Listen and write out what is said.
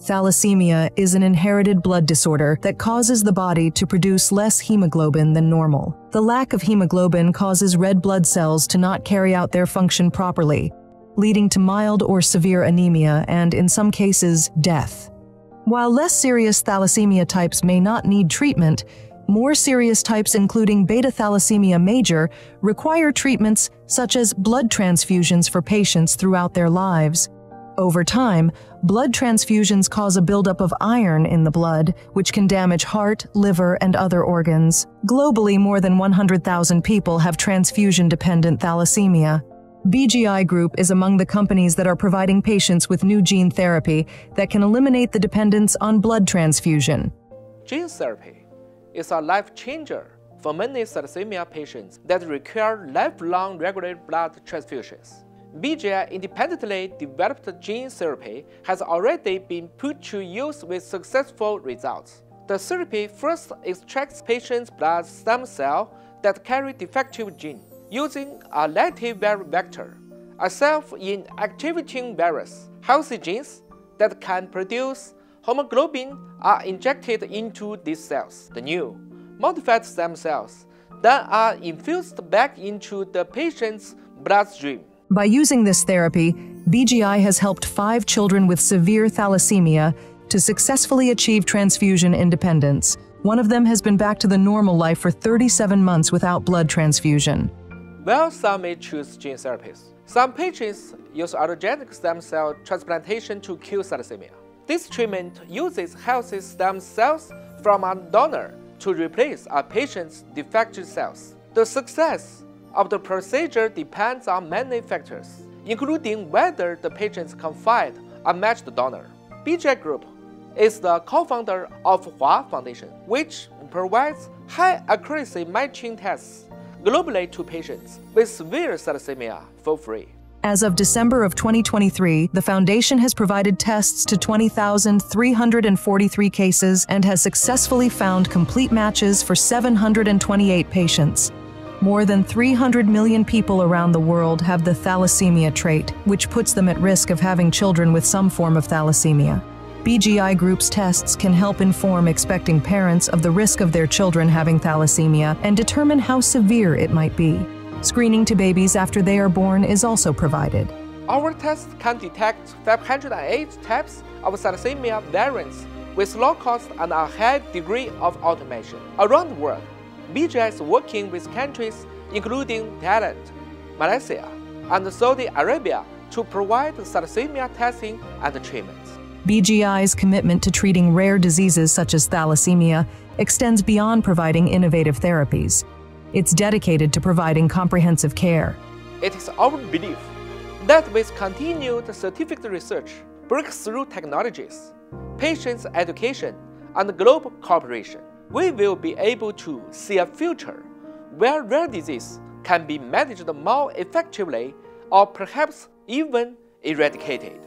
Thalassemia is an inherited blood disorder that causes the body to produce less hemoglobin than normal. The lack of hemoglobin causes red blood cells to not carry out their function properly, leading to mild or severe anemia and, in some cases, death. While less serious thalassemia types may not need treatment, more serious types, including beta thalassemia major, require treatments such as blood transfusions for patients throughout their lives. Over time, blood transfusions cause a buildup of iron in the blood, which can damage heart, liver, and other organs. Globally, more than 100,000 people have transfusion dependent thalassemia. BGI Group is among the companies that are providing patients with new gene therapy that can eliminate the dependence on blood transfusion. Gene therapy is a life changer for many thalassemia patients that require lifelong regular blood transfusions. BGI independently developed gene therapy has already been put to use with successful results. The therapy first extracts patients' blood stem cells that carry defective gene using a lentiviral vector, a self-inactivating virus. Healthy genes that can produce hemoglobin are injected into these cells, the new modified stem cells, that are infused back into the patient's bloodstream. By using this therapy, BGI has helped five children with severe thalassemia to successfully achieve transfusion independence. One of them has been back to the normal life for 37 months without blood transfusion. While some may choose gene therapies, some patients use allogeneic stem cell transplantation to cure thalassemia. This treatment uses healthy stem cells from a donor to replace a patient's defective cells. The success of the procedure depends on many factors, including whether the patients can find a matched donor. BGI Group is the co-founder of Hua Foundation, which provides high accuracy matching tests globally to patients with severe thalassemia for free. As of December of 2023, the Foundation has provided tests to 20,343 cases and has successfully found complete matches for 728 patients. More than 300 million people around the world have the thalassemia trait, which puts them at risk of having children with some form of thalassemia. BGI Group's tests can help inform expecting parents of the risk of their children having thalassemia and determine how severe it might be. Screening to babies after they are born is also provided. Our test can detect 508 types of thalassemia variants with low cost and a high degree of automation. Around the world, BGI is working with countries including Thailand, Malaysia, and Saudi Arabia to provide thalassemia testing and treatment. BGI's commitment to treating rare diseases such as thalassemia extends beyond providing innovative therapies. It's dedicated to providing comprehensive care. It is our belief that with continued scientific research, breakthrough technologies, patients' education, and global cooperation, we will be able to see a future where rare disease can be managed more effectively or perhaps even eradicated.